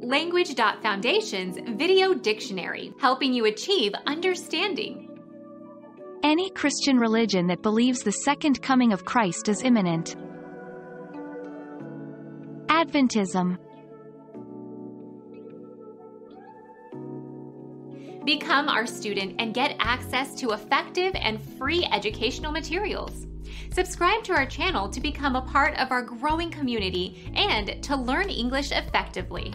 Language.Foundation's Video Dictionary, helping you achieve understanding. Any Christian religion that believes the second coming of Christ is imminent. Adventism Become our student and get access to effective and free educational materials. Subscribe to our channel to become a part of our growing community and to learn English effectively.